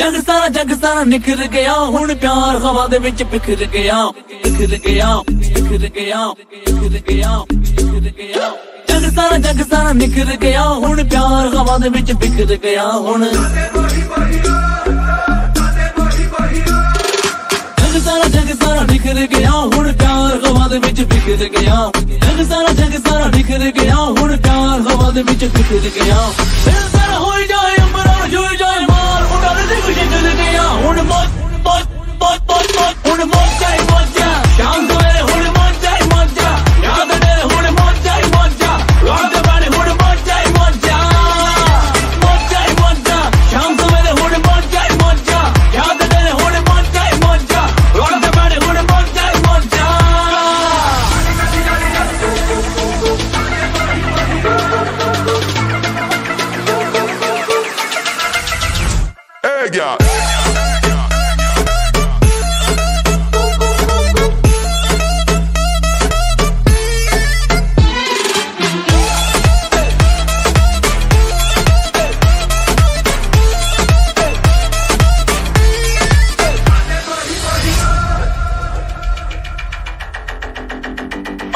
ਜਗ ਸਾਰਾ ਜਗ ਸਾਰਾ ਨਿਖਰ ਗਿਆ ਹੁਣ ਪਿਆਰ ਹਵਾ ਦੇ ਵਿੱਚ ਬਿਖਰ ਗਿਆ ਬਿਖਰ ਗਿਆ ਬਿਖਰ ਗਿਆ ਬਿਖਰ ਗਿਆ ਬਿਖਰ ਗਿਆ ਜਗ ਸਾਰਾ ਜਗ ਸਾਰਾ ਨਿਖਰ ਗਿਆ ਹੁਣ ਪਿਆਰ ਹਵਾ ਦੇ ਵਿੱਚ ਬਿਖਰ ਗਿਆ ਹੁਣ ਜਗ ਸਾਰਾ ਜਗ ਸਾਰਾ ਨਿਖਰ ਗਿਆ ਹੁਣ ਪਿਆਰ ਹਵਾ ਦੇ ਵਿੱਚ ਬਿਖਰ ਗਿਆ ਜਗ ਸਾਰਾ ਜਗ ਸਾਰਾ ਨਿਖਰ ਗਿਆ ਹੁਣ ਪਿਆਰ ਹਵਾ ਦੇ ਵਿੱਚ ਬਿਖਰ ਗਿਆ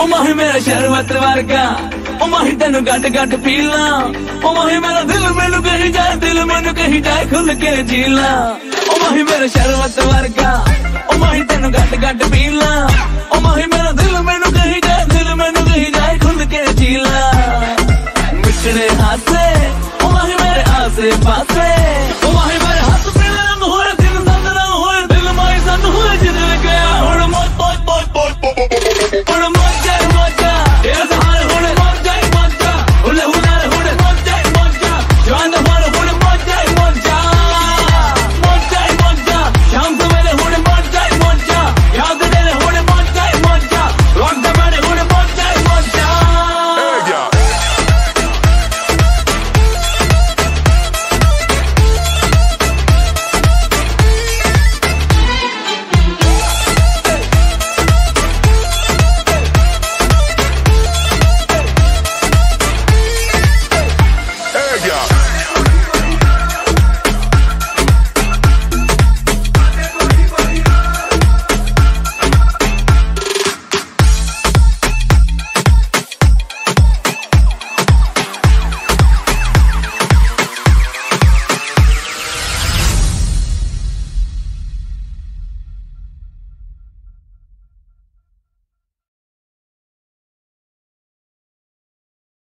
ओमाहे मेरा शरबत वर्गा ओमाहे तेन गट गट पीला। ओमाहे मेरा दिल मेनू कहीं जाए, दिल मेनू कहीं जाए खुल के जीला। ओमाहे मेरा शरबत वर्गा ओमाहे तेन गट गट पीला। ओमाहे मेरा दिल मेनू कहीं जाए, दिल मेनू कहीं जाए खुल के जीला। मिठड़े हाथे ओमाहे मेरे आसे पासे।